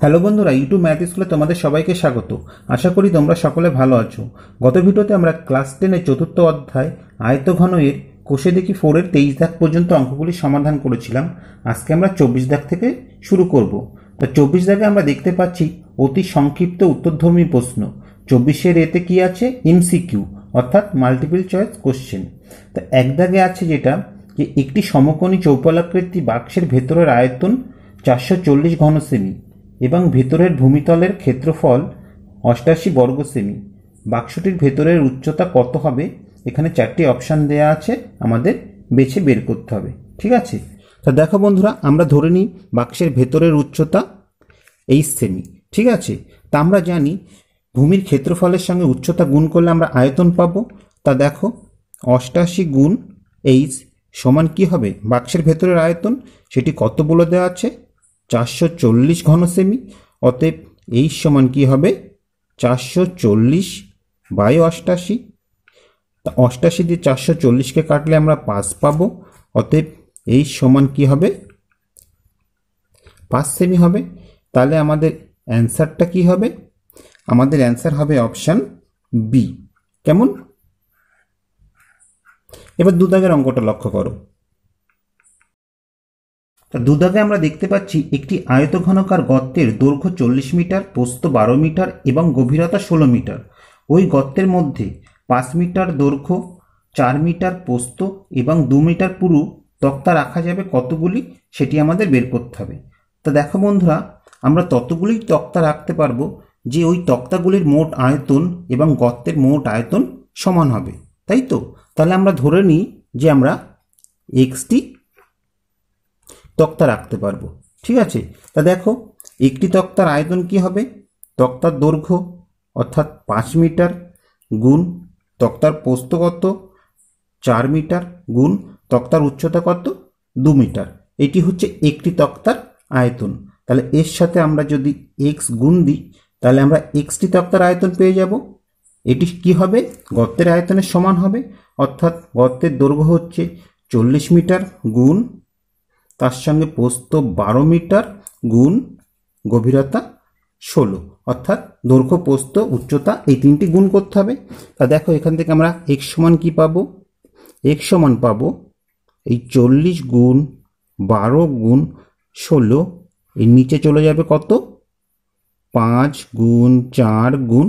Hello বন্ধুরা YouTube math স্কুলে তোমাদের সবাইকে স্বাগত। আশা করি তোমরা সকলে ভালো আছো। গত ভিডিওতে আমরা ক্লাস টেনের চতুর্থ অধ্যায় আয়তঘন এর কোষে দেখি ফোরের তেইশ দাগ পর্যন্ত অঙ্কগুলি সমাধান করেছিলাম। আজকে আমরা চব্বিশ দাগ থেকে শুরু করব। তা চব্বিশ দাগে আমরা দেখতে পাচ্ছি অতি সংক্ষিপ্ত উত্তরধর্মী প্রশ্ন। চব্বিশের এতে কি আছে? এমসিকিউ অর্থাৎ মাল্টিপল চয়েস কোশ্চেন তা এক দাগে আছে যেটা যে একটি সমকোণী চৌপলাকৃতি বাক্সের ভেতরের আয়তন চারশো চল্লিশ ঘন সেমি এবং ভেতরের ভূমিতলের ক্ষেত্রফল অষ্টাশি বর্গ সেমি। বাক্সটির ভেতরের উচ্চতা কত হবে? এখানে চারটি অপশান দেয়া আছে, আমাদের বেছে বের করতে হবে। ঠিক আছে? তা দেখো বন্ধুরা, আমরা ধরে নিই বাক্সের ভেতরের উচ্চতা এই সেমি। ঠিক আছে? তা আমরা জানি ভূমির ক্ষেত্রফলের সঙ্গে উচ্চতা গুণ করলে আমরা আয়তন পাব। তা দেখো, অষ্টাশি গুণ এইচ সমান কি হবে? বাক্সের ভেতরের আয়তন, সেটি কত বলে দেওয়া আছে? চারশো চল্লিশ ঘন সেমি অতএব এইচ সমান কি হবে? চারশো চল্লিশ বাই অষ্টাশি। অষ্টাশি দিয়ে চারশো চল্লিশকে কাটলে আমরা পাঁচ পাবো। অতএব এইচ সমান কি হবে? পাঁচ সেমি হবে। তাহলে আমাদের অ্যান্সারটা কি হবে? আমাদের অ্যান্সার হবে অপশান বি কেমন? এবার দুদাগের অঙ্কটা লক্ষ্য করো। দুদাগে আমরা দেখতে পাচ্ছি একটি আয়তঘনকার গর্তের দৈর্ঘ্য চল্লিশ মিটার, পোস্ত বারো মিটার এবং গভীরতা ষোলো মিটার। ওই গর্তের মধ্যে পাঁচ মিটার দৈর্ঘ্য, চার মিটার পোস্ত এবং দু মিটার পুরু তক্তা রাখা যাবে কতগুলি সেটি আমাদের বের করতে হবে। তা দেখো বন্ধুরা, আমরা ততগুলি তক্তা রাখতে পারব যে ওই তক্তাগুলির মোট আয়তন এবং গর্তের মোট আয়তন সমান হবে। তাই তো? তাহলে আমরা ধরে নিই যে আমরা এক্সটি তক্তা রাখতে পারব। ঠিক আছে? তা দেখো, একটি তক্তার আয়তন কি হবে? তক্তার দৈর্ঘ্য অর্থাৎ পাঁচ মিটার গুণ তক্তার পোস্ত কত? চার মিটার গুণ তক্তার উচ্চতা কত? দু মিটার। এটি হচ্ছে একটি তক্তার আয়তন। তাহলে এর সাথে আমরা যদি এক্স গুণ দিই, তাহলে আমরা এক্সটি তক্তার আয়তন পেয়ে যাব। এটি কি হবে? গর্তের আয়তনের সমান হবে। অর্থাৎ গর্তের দৈর্ঘ্য হচ্ছে চল্লিশ মিটার গুণ তার সঙ্গে পোস্ত বারো মিটার গুণ গভীরতা ষোলো। অর্থাৎ দৈর্ঘ্য, পোস্ত, উচ্চতা এই তিনটি গুণ করতে হবে। তা দেখো, এখান থেকে আমরা এক সমান কি পাবো? এক সমান পাবো এই চল্লিশ গুণ বারো গুণ ষোলো। এর নিচে চলে যাবে কত? পাঁচ গুণ চার গুণ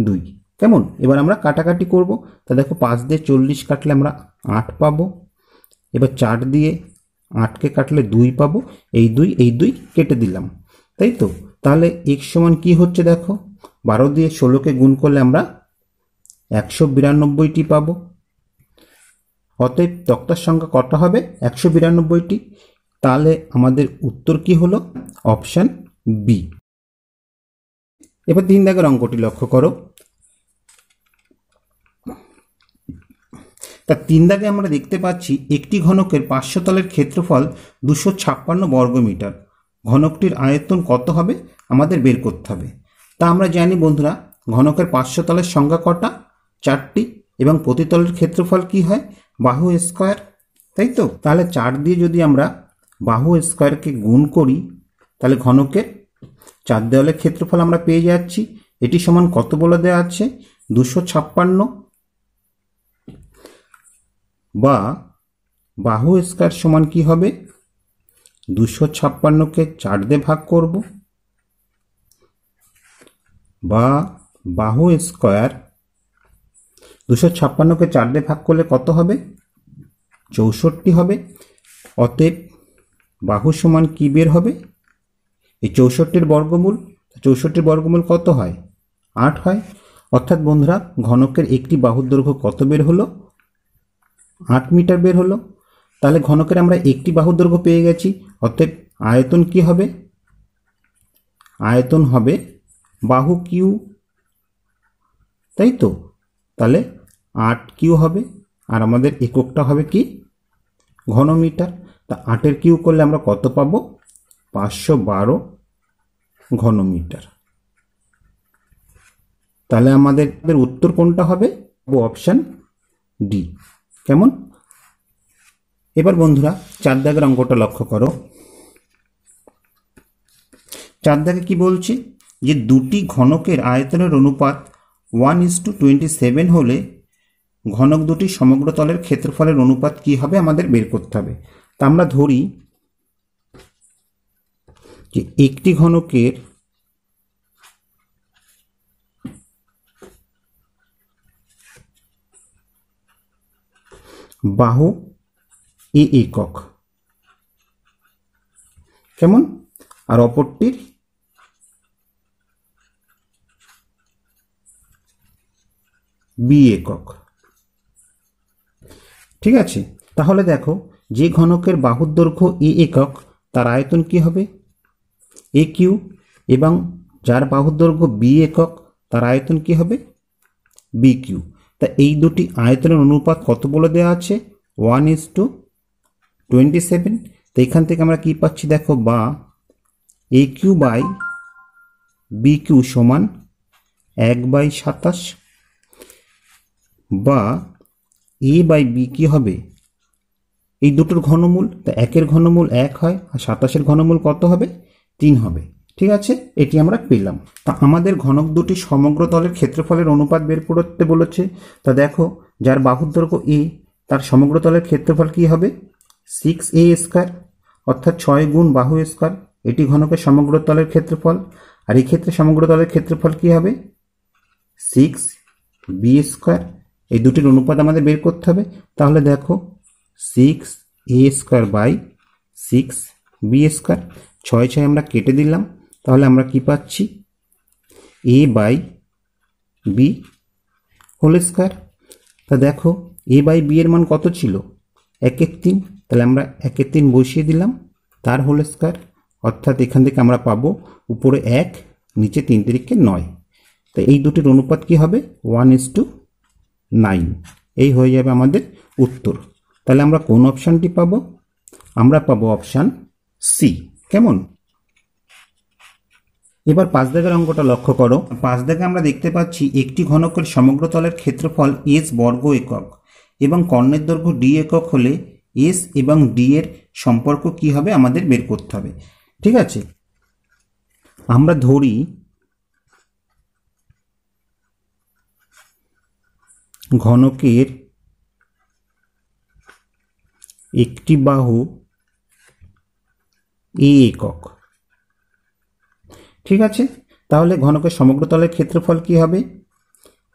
দুই। কেমন? এবার আমরা কাটাকাটি করব। তা দেখো, পাঁচ দিয়ে চল্লিশ কাটলে আমরা আট পাবো। এবার চার দিয়ে আটকে কাটলে দুই পাবো, এই দুই এই দুই কেটে দিলাম। তাই তো? তাহলে এক সমান কি হচ্ছে দেখো? বারো দিয়ে ষোলোকে গুণ করলে আমরা একশো বিরানব্বইটি পাবো। অতএব তক্তার সংখ্যা কটা হবে? একশো বিরানব্বইটি। তাহলে আমাদের উত্তর কি হলো? Option B. এবার তিন দাগের অঙ্কটি লক্ষ্য করো। তা তিন দাগে আমরা দেখতে পাচ্ছি একটি ঘনকের পাঁচশো তলের ক্ষেত্রফল দুশো ছাপ্পান্ন বর্গমিটার ঘনকটির আয়তন কত হবে? আমাদের বের করতে হবে। তা আমরা জানি বন্ধুরা, ঘনকের পাঁচশো তলের সংখ্যা কটা? চারটি। এবং প্রতিতলের ক্ষেত্রফল কি হয়? বাহু স্কোয়ার। তাই তো? তাহলে চার দিয়ে যদি আমরা বাহু স্কোয়ারকে গুণ করি, তাহলে ঘনকের চার দেওয়ালের ক্ষেত্রফল আমরা পেয়ে যাচ্ছি। এটি সমান কত বলে দেওয়া আছে? দুশো ছাপ্পান্ন বা বাহু স্কোয়ার সমান কি হবে? দুশো ছাপ্পান্নকে চার দিয়ে ভাগ করব। বা বাহু স্কোয়ার দুশো ছাপ্পান্নকে চার দিয়ে ভাগ করলে কত হবে? চৌষট্টি হবে। অতএব বাহু সমান কি বের হবে? এই চৌষট্টির বর্গমূল চৌষট্টির বর্গমূল কত হয়? আট হয়। অর্থাৎ বন্ধুরা, ঘনকের একটি বাহুর দৈর্ঘ্য কত বের হলো? আট মিটার বের হলো। তাহলে ঘনকের আমরা একটি বাহুর দৈর্ঘ্য পেয়ে গেছি। অতএব আয়তন কি হবে? আয়তন হবে বাহু কিউ তাই তো? তাহলে আট কিউ হবে। আর আমাদের এককটা হবে কি? ঘনমিটার তা আটের কিউ করলে আমরা কত পাবো? পাঁচশো বারো ঘনমিটার তাহলে আমাদের উত্তর কোনটা হবে? অপশান ডি কেমন? এবার বন্ধুরা, চার দাগের অঙ্কটা লক্ষ্য করো। চার দাগে কি বলছে? যে দুটি ঘনকের আয়তনের অনুপাত one is two twenty seven হলে ঘনক দুটি সমগ্র তলের ক্ষেত্রফলের অনুপাত কি হবে? আমাদের বের করতে হবে। তা আমরা ধরি যে একটি ঘনকের বাহু এ একক। কেমন? আর অপরটির? বি একক। ঠিক আছে, তাহলে দেখো, যে ঘনকের বাহুর দৈর্ঘ্য এ একক, তার আয়তন কি হবে? এ কিউ, এবং যার বাহুর দৈর্ঘ্য বি একক, তার আয়তন কি হবে? B cube. তা এই দুটি আয়তনের অনুপাত কত বলে দেওয়া আছে? One is two twenty seven তো এখান থেকে আমরা কি পাচ্ছি? দেখো, বা a cube by b cube সমান এক বাই সাতাশ। বা এ বাই বি কি হবে? এই দুটোর ঘনমূল, তা একের ঘনমূল এক হয় আর সাতাশের ঘনমূল কত হবে? তিন হবে। ঠিক আছে? এটি আমরা পেলাম। তা আমাদের ঘনক দুটি সমগ্র তলের ক্ষেত্রফলের অনুপাত বের করতে বলেছে। তা দেখো, যার বাহুর দৈর্ঘ্য এ তার সমগ্র তলের ক্ষেত্রফল কি হবে? সিক্স এ স্কোয়ার অর্থাৎ ছয় গুণ বাহু স্কোয়ার এটি ঘনকের সমগ্র তলের ক্ষেত্রফল। আর এই ক্ষেত্রে সমগ্র তলের ক্ষেত্রফল কি হবে? সিক্স বি স্কোয়ার এই দুটির অনুপাত আমাদের বের করতে হবে। তাহলে দেখো six a square by six b square ছয় ছয় আমরা কেটে দিলাম। তাহলে আমরা কি পাচ্ছি? A by b whole square তা দেখো এ বাই বি এর মান কত ছিল? একের তিন। তাহলে আমরা একের তিন বসিয়ে দিলাম। তার হোল স্কোয়ার অর্থাৎ এখান থেকে আমরা পাবো উপরে এক, নিচে তিন তিরিখে নয়। তো এই দুটির অনুপাত কি হবে? ওয়ান ইস টু নাইন এই হয়ে যাবে আমাদের উত্তর। তাহলে আমরা কোন অপশানটি পাবো? আমরা পাবো অপশান সি কেমন? এবার পাঁচ দাগের অঙ্কটা লক্ষ্য করো। পাঁচ দাগে আমরা দেখতে পাচ্ছি একটি ঘনকের সমগ্র তলের ক্ষেত্রফল এস বর্গ একক এবং কর্ণের দৈর্ঘ্য ডি একক হলে এস এবং ডি এর সম্পর্ক কি হবে আমাদের বের করতে হবে। ঠিক আছে? আমরা ধরি ঘনকের একটি বাহু এ একক। ঠিক আছে? তাহলে ঘনকের সমগ্র তলের ক্ষেত্রফল কি হবে?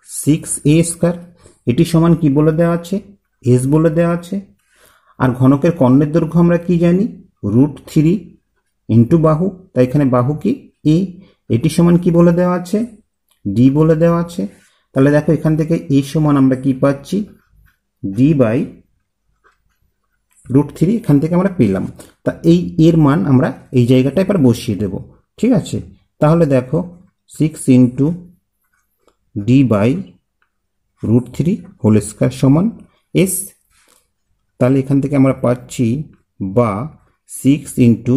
সিক্স এ স্কোয়ার এটি সমান কি বলে দেওয়া আছে? এস বলে দেওয়া আছে। আর ঘনকের কর্ণের দৈর্ঘ্য আমরা কি জানি? রুট থ্রি ইন্টু বাহু। তাই এখানে বাহু কি? এ এটি সমান কি বলে দেওয়া আছে? ডি বলে দেওয়া আছে। তাহলে দেখো, এখান থেকে এ সমান আমরা কি পাচ্ছি? ডি বাই রুট থ্রি এখান থেকে আমরা পেলাম। তা এই এর মান আমরা এই জায়গাটা এবার বসিয়ে দেব। ঠিক আছে? তাহলে দেখো six into d by root three whole square সমান এস তাহলে এখান থেকে আমরা পাচ্ছি বা six into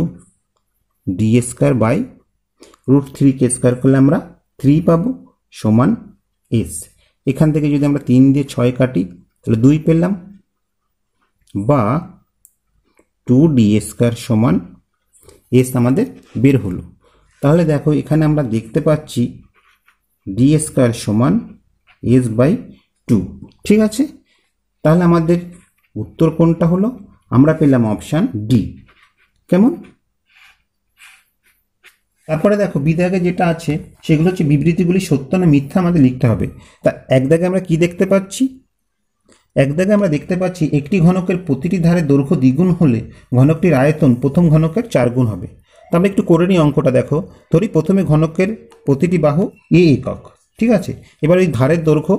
d square by root থ্রিকে square করলে আমরা থ্রি পাবো সমান এস এখান থেকে যদি আমরা তিন দিয়ে ছয় কাটি, তাহলে দুই পেলাম। বা টু ডি স্কোয়ার সমান এস আমাদের বের হলো। তাহলে দেখো, এখানে আমরা দেখতে পাচ্ছি ডি স্কোয়ার সমান এস বাই টু ঠিক আছে? তাহলে আমাদের উত্তর কোনটা হলো? আমরা পেলাম অপশান ডি কেমন? তারপরে দেখো বিদাগে যেটা আছে, সেগুলো হচ্ছে বিবৃতিগুলি সত্য না মিথ্যা আমাদের লিখতে হবে। তা এক দাগে আমরা কি দেখতে পাচ্ছি? এক দাগে আমরা দেখতে পাচ্ছি একটি ঘনকের প্রতিটি ধারে দৈর্ঘ্য দ্বিগুণ হলে ঘনকটির আয়তন প্রথম ঘনকের চার গুণ হবে। আমরা একটু করে নিই অঙ্কটা দেখো। ধরি প্রথমে ঘনকের প্রতিটি বাহু এ একক, ঠিক আছে? এবার ওই ধারের দৈর্ঘ্য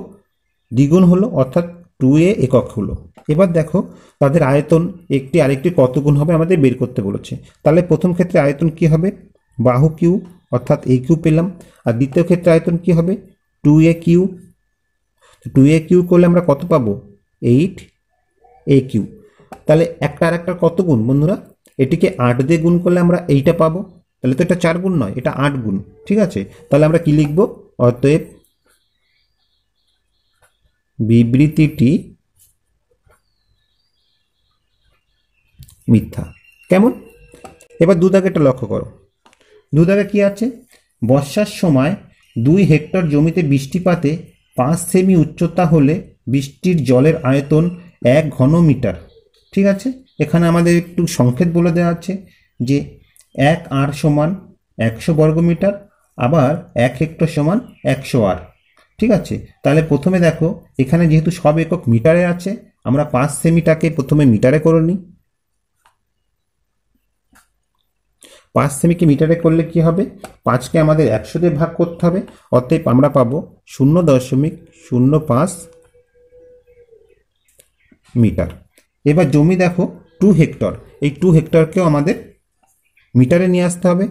দ্বিগুণ হলো, অর্থাৎ টু এ একক হলো। এবার দেখো, তাদের আয়তন একটি আরেকটি কত গুণ হবে আমাদের বের করতে বলেছে। তাহলে প্রথম ক্ষেত্রে আয়তন কি হবে? বাহু কিউ, অর্থাৎ এ কিউ পেলাম। আর দ্বিতীয় ক্ষেত্রে আয়তন কি হবে? Two a cube. Two a cube করলে আমরা কত পাবো? Eight a cube. তাহলে একটা আর একটা কত গুণ, বন্ধুরা? এটিকে আট দিয়ে গুণ করলে আমরা এইটা পাবো। তাহলে তো এটা চার গুণ নয়, এটা আট গুণ, ঠিক আছে? তাহলে আমরা কি লিখব? অতএব বিবৃতিটি মিথ্যা। কেমন? এবার দু দাগেরটা লক্ষ্য করো। দু দাগে কি আছে? বর্ষার সময় দুই হেক্টর জমিতে বৃষ্টিপাতে পাঁচ সেমি উচ্চতা হলে বৃষ্টির জলের আয়তন এক ঘন মিটার ঠিক আছে? এখানে আমাদের একটু সংক্ষেপ বলে দেওয়া আছে যে এক আর সমান একশো বর্গমিটার আবার এক হেক্টর সমান একশো আর। ঠিক আছে? তাহলে প্রথমে দেখো, এখানে যেহেতু সব একক মিটারে আছে, আমরা পাঁচ সেমিটাকে প্রথমে মিটারে করে নিই। পাঁচ সেমিকে মিটারে করলে কি হবে? পাঁচকে আমাদের একশো দিয়ে ভাগ করতে হবে, অতএব আমরা পাবো শূন্য দশমিক শূন্য পাঁচ মিটার। এবার জমি দেখো টু হেক্টর এই টু হেক্টরকেও আমাদের মিটারে নিয়ে আসতে হবে।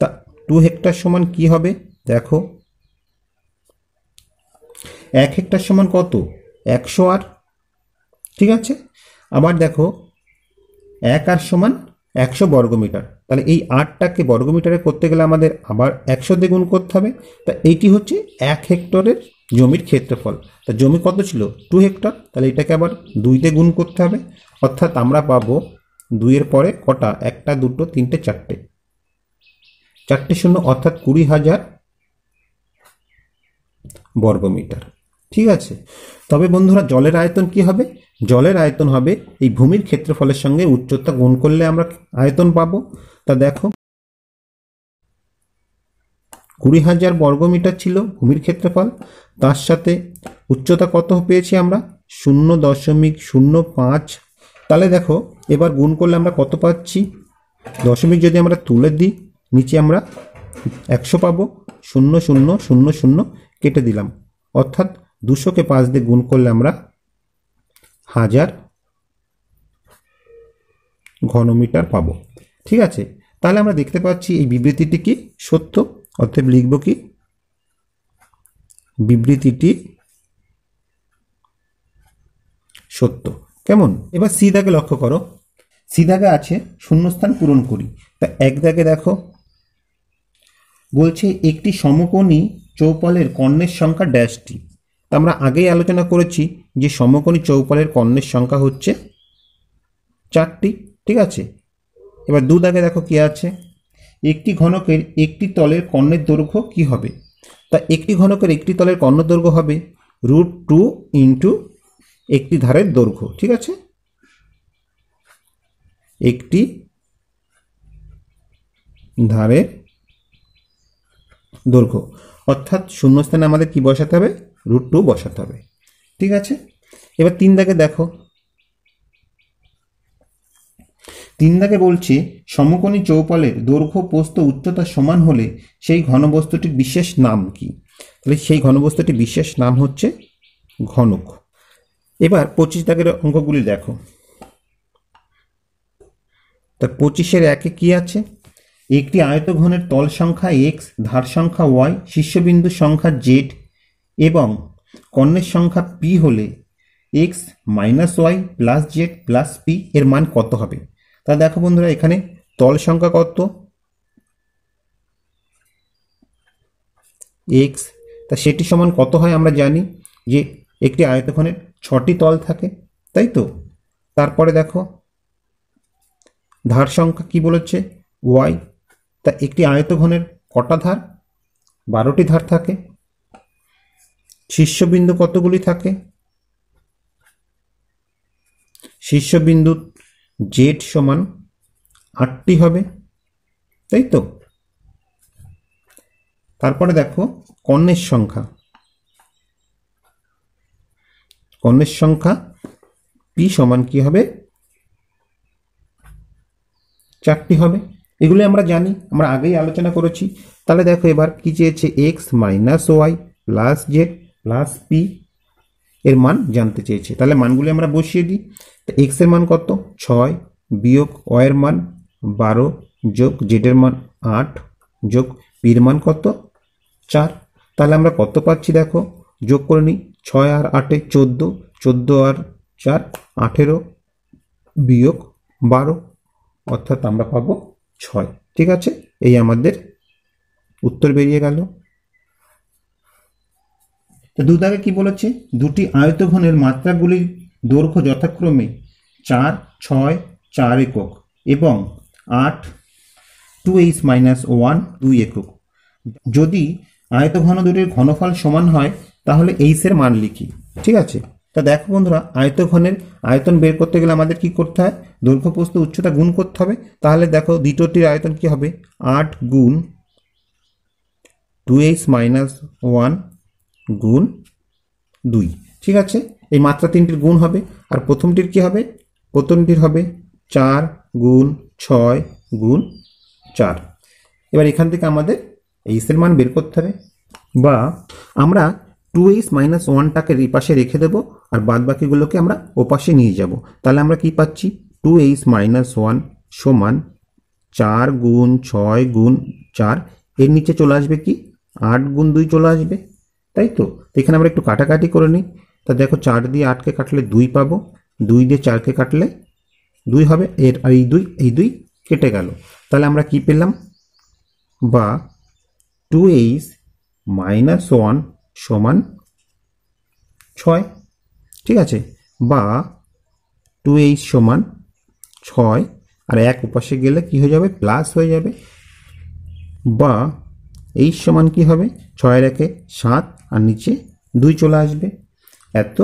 তা টু হেক্টর সমান কি হবে? দেখো। এক হেক্টর সমান কত? একশো আর। ঠিক আছে? আবার দেখো, এক আর সমান একশো বর্গমিটার তাহলে এই আটটাকে বর্গমিটারে করতে গেলে আমাদের আবার একশো দিয়ে গুণ করতে হবে। তা এইটি হচ্ছে এক হেক্টরের জমির ক্ষেত্রফল। তা জমি কত ছিল? টু হেক্টর তাহলে এটাকে আবার দুইতে গুণ করতে হবে। অর্থাৎ আমরা পাবো দুইয়ের পরে কটা? একটা, দুটো, তিনটে, চারটে। চারটে শূন্য অর্থাৎ কুড়ি হাজার বর্গমিটার। ঠিক আছে? তবে বন্ধুরা, জলের আয়তন কি হবে? জলের আয়তন হবে এই ভূমির ক্ষেত্রফলের সঙ্গে উচ্চতা গুণ করলে আমরা আয়তন পাবো। তা দেখো। কুড়ি হাজার বর্গমিটার ছিল ভূমির ক্ষেত্রফল। তার সাথে উচ্চতা কত পেয়েছি আমরা? শূন্য দশমিক শূন্য পাঁচ তাহলে দেখো, এবার গুণ করলে আমরা কত পাচ্ছি? দশমিক যদি আমরা তুলে দিই, নিচে আমরা একশো পাবো, শূন্য শূন্য শূন্য শূন্য কেটে দিলাম। অর্থাৎ দুশোকে পাঁচ দিয়ে গুণ করলে আমরা হাজার ঘনমিটার পাবো। ঠিক আছে? তাহলে আমরা দেখতে পাচ্ছি এই বিবৃতিটি কি? সত্য। অতএব লিখব কি? বিবৃতিটি সত্য। কেমন? এবার সি দাগে লক্ষ্য করো। সি দাগে আছে শূন্যস্থান পূরণ করি। তা এক দাগে দেখো। বলছে একটি সমকোণী চৌপালের কর্ণের সংখ্যা ড্যাশটি তা আমরা আগেই আলোচনা করেছি যে সমকোণী চৌপালের কর্ণের সংখ্যা হচ্ছে চারটি, ঠিক আছে? এবার দু দাগে দেখো কি আছে। একটি ঘনকের একটি তলের কর্ণের দৈর্ঘ্য কি হবে? তা একটি ঘনকের একটি তলের কর্ণ দৈর্ঘ্য হবে রুট টু ইন্টু একটি ধারের দৈর্ঘ্য, ঠিক আছে? একটি ধারের দৈর্ঘ্য। অর্থাৎ শূন্যস্থানে আমাদের কি বসাতে হবে? রুট টু বসাতে হবে, ঠিক আছে? এবার তিন দাগে দেখো। তিন দাগে বলছে, সমকোণী চৌপালের দৈর্ঘ্য পোস্ত উচ্চতা সমান হলে সেই ঘনবস্তুটির বিশেষ নাম কি? তাহলে সেই ঘনবস্তুটির বিশেষ নাম হচ্ছে ঘনক। এবার পঁচিশ দাগের অঙ্কগুলি দেখো। তা পঁচিশের একে কি আছে? একটি আয়তঘনের তল সংখ্যা এক্স ধার সংখ্যা ওয়াই শীর্ষবিন্দু সংখ্যা জেড এবং কর্ণের সংখ্যা পি হলে x minus y plus z plus p এর মান কত হবে? তা দেখো বন্ধুরা, এখানে তল সংখ্যা কত? এক্স তা সেটি সমান কত হয় আমরা জানি যে একটি আয়তঘনের ছটি তল থাকে, তাই তো? তারপরে দেখো, ধার সংখ্যা কি বলেছে? ওয়াই। তা একটি আয়তঘনের কটা ধার? বারোটি ধার থাকে। শীর্ষবিন্দু কতগুলি থাকে? শীর্ষবিন্দু জেড সমান আটটি হবে, তাই তো? তারপরে দেখো, কর্ণের সংখ্যা। কর্ণের সংখ্যা পি সমান কি হবে? চারটি হবে। এগুলি আমরা জানি, আমরা আগেই আলোচনা করেছি। তাহলে দেখো এবার কি চেয়েছে? X minus y plus z plus p এর মান জানতে চেয়েছে। তাহলে মানগুলি আমরা বসিয়ে দিই। তো এক্সের মান কত? ছয় বিয়োগ ওয়ের মান বারো যোগ জেডের মান আট যোগ পির মান কত? চার। তাহলে আমরা কত পাচ্ছি দেখো? যোগ করে নিই। ছয় আর আটে চোদ্দ চোদ্দ আর চার আঠেরো বিয়োগ বারো, অর্থাৎ আমরা পাবো ছয়। ঠিক আছে? এই আমাদের উত্তর বেরিয়ে গেল। তো দুদাগে কি বলেছে? দুটি আয়তঘনের মাত্রাগুলির দৈর্ঘ্য যথাক্রমে চার, ছয়, চার একক এবং আট, টু এইচ মাইনাস ওয়ান, দুই একক। যদি আয়তঘন দুটির ঘনফল সমান হয় তাহলে এইচের মান লিখি। ঠিক আছে? তা দেখো বন্ধুরা, আয়তঘনের আয়তন বের করতে গেলে আমাদের কি করতে হয়? দৈর্ঘ্য প্রস্থ উচ্চতা গুণ করতে হবে। তাহলে দেখো দ্বিতীয়টির আয়তন কি হবে? আট গুণ টু এইচ মাইনাস ওয়ান গুণ দুই। ঠিক আছে? এই মাত্রা তিনটির গুণ হবে। আর প্রথমটির কি হবে? প্রথমটির হবে চার গুণ ছয় গুণ চার। এবার এখান থেকে আমাদের এইসের মান বের করতে হবে। বা আমরা টু এইচ মাইনাস ওয়ানটাকে এই রেখে দেবো, আর বাদ বাকিগুলোকে আমরা ওপাশে নিয়ে যাব। তাহলে আমরা কি পাচ্ছি? টু এইচ মাইনাস ওয়ান সমান চার গুণ ছয় গুণ চার। এর নিচে চলে আসবে কি? আট গুণ দুই চলে আসবে, তাই তো? এখানে আমরা একটু কাটাকাটি করে নিই। তা দেখো, চার দিয়ে আটকে কাটলে দুই পাবো। দুই দিয়ে চারকে কাটলে দুই হবে, এর এই দুই এই দুই কেটে গেল। তাহলে আমরা কি পেলাম? বা টু এইচ মাইনাস ওয়ান সমান ছয়। ঠিক আছে? বা টু এইচ সমান ছয়। আর এক উপাসে গেলে কি হয়ে যাবে? প্লাস হয়ে যাবে। বা এইচ সমান কি হবে? ছয়ের একে সাত। আর নিচে দুই চলে আসবে। এত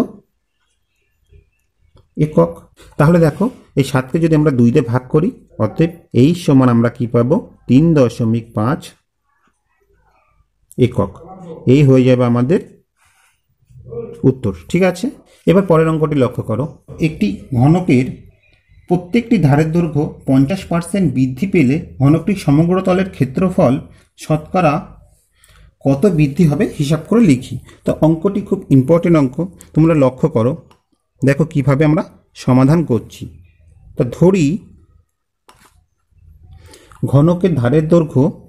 একক। তাহলে দেখো, এই সাতকে যদি আমরা দুই দিয়ে ভাগ করি, অতএব এই সমান আমরা কি পাবো? তিন দশমিক পাঁচ একক। এই হয়ে যাবে আমাদের উত্তর, ঠিক আছে? এবার পরের অঙ্কটি লক্ষ্য করো। একটি ঘনকের প্রত্যেকটি ধারের দৈর্ঘ্য পঞ্চাশ পার্সেন্ট বৃদ্ধি পেলে ঘনকটির সমগ্র তলের ক্ষেত্রফল শতকরা কত বৃদ্ধি হবে হিসাব করে লিখি। তো অঙ্কটি খুব ইম্পর্টেন্ট অঙ্ক। তোমরা লক্ষ্য করো। দেখো কীভাবে আমরা সমাধান করছি। তো ধরি, ঘনকের ধারের দৈর্ঘ্য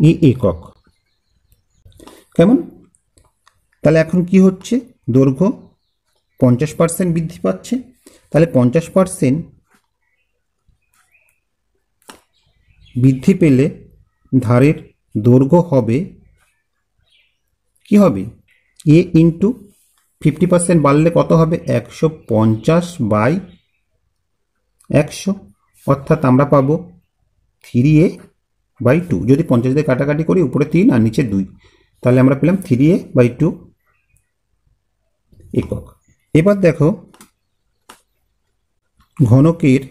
এ একক। কেমন? তাহলে এখন কি হচ্ছে? দৈর্ঘ্য পঞ্চাশ পার্সেন্ট বৃদ্ধি পাচ্ছে। তাহলে পঞ্চাশ পার্সেন্ট বৃদ্ধি পেলে ধারের দৈর্ঘ্য হবে কি হবে? এ ইন্টু ফিফটি পার্সেন্ট বাড়লে কত হবে? একশো পঞ্চাশ বাই একশো। অর্থাৎ আমরা পাবো থ্রি এ বাই টু যদি পঞ্চাশ দিয়ে কাটাকাটি করি, উপরে তিন আর নিচে দুই, তাহলে আমরা পেলাম থ্রি এ বাই টু একক। এবার দেখো, ঘনকের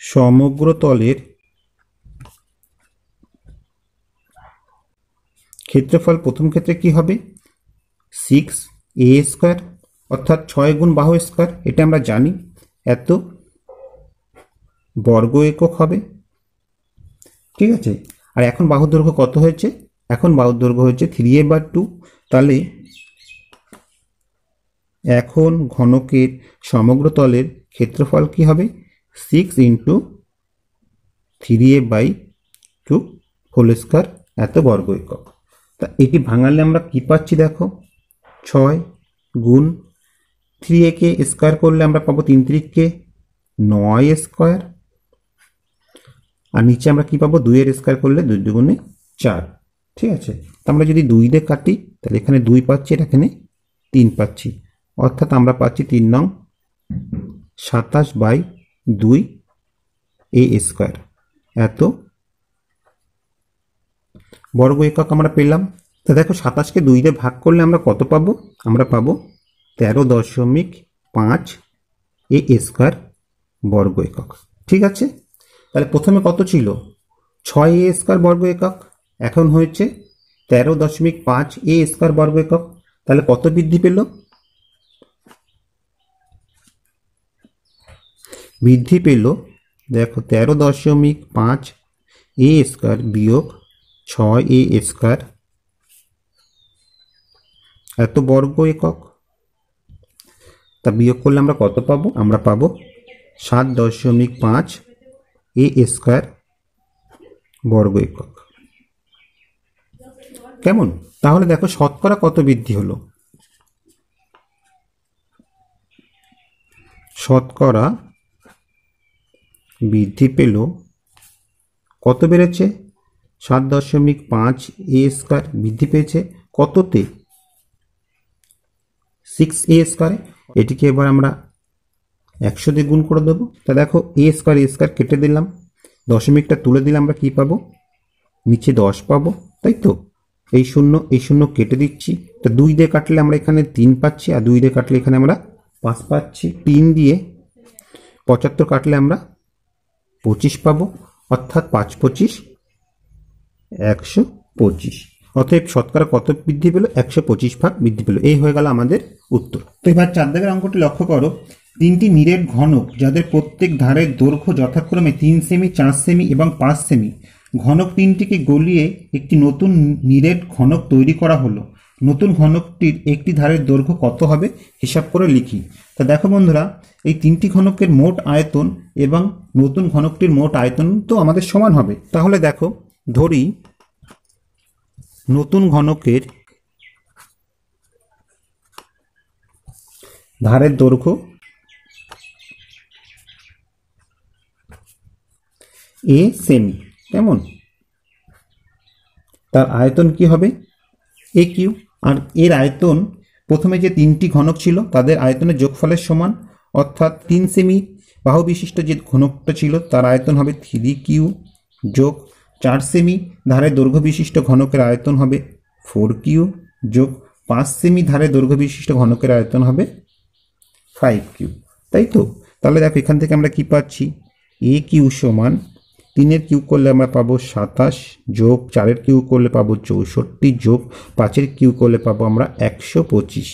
সমগ্র তলের ক্ষেত্রফল প্রথম ক্ষেত্রে কি হবে? সিক্স এ স্কোয়ার অর্থাৎ ছয় গুণ বাহু স্কোয়ার এটা আমরা জানি, এত বর্গ একক হবে। ঠিক আছে? আর এখন বাহুর দৈর্ঘ্য কত হয়েছে? এখন বাহুর দৈর্ঘ্য হয়েছে থ্রি এ বার টু তাহলে এখন ঘনকের সমগ্র তলের ক্ষেত্রফল কি হবে? Six into three a by two whole square এত বর্গ একক। তা এটি ভাঙালে আমরা কি পাচ্ছি দেখো? ছয় গুণ থ্রি একে স্কোয়ার করলে আমরা পাবো তিন ত্রিককে নয় স্কোয়ার আর নিচে আমরা কি পাবো? দুইয়ের স্কোয়ার করলে দুই দুগুণে চার। ঠিক আছে? তা আমরা যদি দুই দিয়ে কাটি, তাহলে এখানে দুই পাচ্ছি, এটা এখানে তিন পাচ্ছি। অর্থাৎ আমরা পাচ্ছি তিন নং সাতাশ বাই দুই এ স্কোয়ার এত বর্গ একক আমরা পেলাম। তা দেখো, সাতাশকে দুই দিয়ে ভাগ করলে আমরা কত পাবো? আমরা পাবো তেরো দশমিক পাঁচ এ স্কোয়ার বর্গ একক। ঠিক আছে? তাহলে প্রথমে কত ছিল? ছয় এ স্কোয়ার বর্গ একক। এখন হয়েছে তেরো দশমিক পাঁচ এ স্কোয়ার বর্গ একক। তাহলে কত বৃদ্ধি পেল? বৃদ্ধি পেল, দেখো, তেরো দশমিক পাঁচ এ স্কোয়ার বিয়োগ ছয় এ স্কোয়ার। এত বর্গ একক। তা বিয়োগ করলে আমরা কত পাবো? আমরা পাবো সাত দশমিক পাঁচ এ স্কোয়ার বর্গ একক। কেমন? তাহলে দেখো শতকরা কত বৃদ্ধি হলো? শতকরা বৃদ্ধি পেল কত বেড়েছে? সাত দশমিক পাঁচ এ স্কোয়ার বৃদ্ধি পেয়েছে কততে? Six a. স্কোয়ারে এটিকে এবার আমরা একশো দিয়ে গুণ করে দেবো। তা দেখো এ স্কোয়ার এ স্কোয়ার কেটে দিলাম। দশমিকটা তুলে দিলে আমরা কী পাবো? নিচে দশ পাবো, তাই তো? এই শূন্য এই শূন্য কেটে দিচ্ছি। তা দুই দিয়ে কাটলে আমরা এখানে তিন পাচ্ছি, আর দুই দিয়ে কাটলে এখানে আমরা পাঁচ পাচ্ছি। তিন দিয়ে পঁচাত্তর কাটলে আমরা পঁচিশ পাবো, অর্থাৎ পাঁচ পঁচিশ, একশো পঁচিশ। অতএব শতকরা কত বৃদ্ধি পেল? একশো পঁচিশ ভাগ বৃদ্ধি পেল। এই হয়ে গেল আমাদের উত্তর। তো এবার চার দাগের অঙ্কটি লক্ষ্য করো। তিনটি নিরেট ঘনক, যাদের প্রত্যেক ধারের দৈর্ঘ্য যথাক্রমে তিন সেমি, চার সেমি এবং পাঁচ সেমি। ঘনক তিনটিকে গলিয়ে একটি নতুন নিরেট ঘনক তৈরি করা হলো। নতুন ঘনকটির একটি ধারের দৈর্ঘ্য কত হবে? হিসাব করে লিখি। তা দেখো বন্ধুরা, এই তিনটি ঘনকের মোট আয়তন এবং নতুন ঘনকটির মোট আয়তন তো আমাদের সমান হবে। তাহলে দেখো, ধরি নতুন ঘনকের ধারের দৈর্ঘ্য এ সেমি, কেমন? তার আয়তন কি হবে? এ কিউ, আর এর আয়তন প্রথমে যে তিনটি ঘনক ছিল, তাদের আয়তনের যোগফলের সমান, অর্থাৎ তিন সেমি বাহু বিশিষ্ট যে ঘনকটা ছিল, তার আয়তন হবে থ্রি কিউ যোগ চার সেমি, ধারে দৈর্ঘ্য বিশিষ্ট ঘনকের আয়তন হবে ফোর কিউ যোগ পাঁচ সেমি, ধারে দৈর্ঘ্য বিশিষ্ট ঘনকের আয়তন হবে ফাইভ কিউ। তাই তো? তাহলে দেখো, এখান থেকে আমরা কি পাচ্ছি? এ কিউ সমান তিনের কিউ করলে আমরা পাবো সাতাশ যোগ চারের কিউ করলে পাবো চৌষট্টি যোগ পাঁচের কিউ করলে পাবো আমরা একশো পঁচিশ।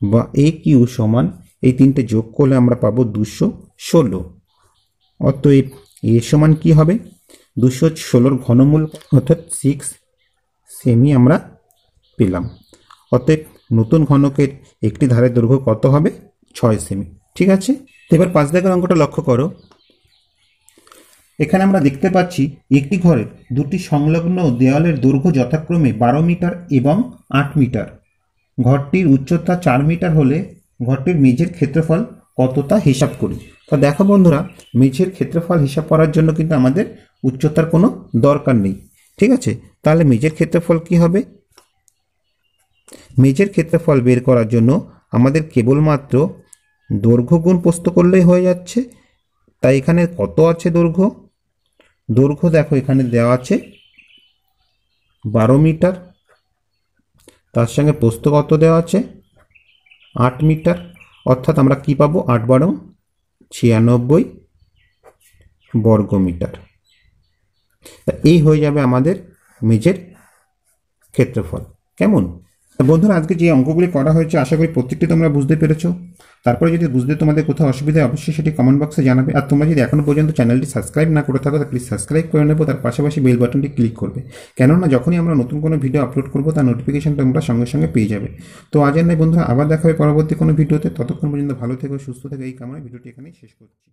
বা এ কিউ সমান এই তিনটে যোগ করলে আমরা পাবো দুশো ষোলো। অতএব এ সমান কি হবে? দুশো ষোলোর ঘনমূল অর্থাৎ সিক্স সেমি আমরা পেলাম। অতএব নতুন ঘনকের একটি ধারের দৈর্ঘ্য কত হবে? ছয় সেমি ঠিক আছে? এবার পাঁচ দাগের অঙ্কটা লক্ষ্য করো। এখানে আমরা দেখতে পাচ্ছি একটি ঘরের দুটি সংলগ্ন দেওয়ালের দৈর্ঘ্য যথাক্রমে বারো মিটার এবং আট মিটার। ঘরটির উচ্চতা চার মিটার হলে ঘরটির মেঝের ক্ষেত্রফল কত তা হিসাব করি? তো দেখো বন্ধুরা, মেঝের ক্ষেত্রফল হিসাব করার জন্য কিন্তু আমাদের উচ্চতার কোনো দরকার নেই, ঠিক আছে? তাহলে মেঝের ক্ষেত্রফল কি হবে? মেঝের ক্ষেত্রফল বের করার জন্য আমাদের কেবলমাত্র দৈর্ঘ্য গুণ প্রস্ত করলেই হয়ে যাচ্ছে। তাই এখানে কত আছে দৈর্ঘ্য? দৈর্ঘ্য দেখো এখানে দেওয়া আছে বারো মিটার। তার সঙ্গে পোস্ত কত দেওয়া আছে আট মিটার। অর্থাৎ আমরা কি পাবো? আট বারো ছিয়ানব্বই বর্গ মিটার। তা এই হয়ে যাবে আমাদের মেঝের ক্ষেত্রফল। কেমন? বন্ধুরা, আজকে যে অঙ্কগুলি করা হয়েছে, আশা করি প্রত্যেকটি তোমরা বুঝতে পেরেছ। তারপরে যদি বুঝতে তোমাদের কোথাও অসুবিধা অবশ্যই সেটি কমেন্ট বক্সে জানাবে। আর তোমরা যদি এখনও পর্যন্ত চ্যানেলটি সাবস্ক্রাইব না করে থাকো, তাহলে প্লিজ সাবস্ক্রাইব করে নেব। তার পাশাপাশি বেল বাটনটি ক্লিক করবে। কেননা, যখনই আমরা নতুন কোনো ভিডিও আপলোড করব, তার নোটিফিকেশন তোমরা সঙ্গে সঙ্গে পেয়ে যাবে। তো আজ নাই বন্ধুরা, আবার দেখা হবে পরবর্তী কোনো ভিডিওতে ততক্ষণ পর্যন্ত ভালো থেকো, সুস্থ থেকো। এই কামনায় ভিডিওটি এখানেই শেষ করছি।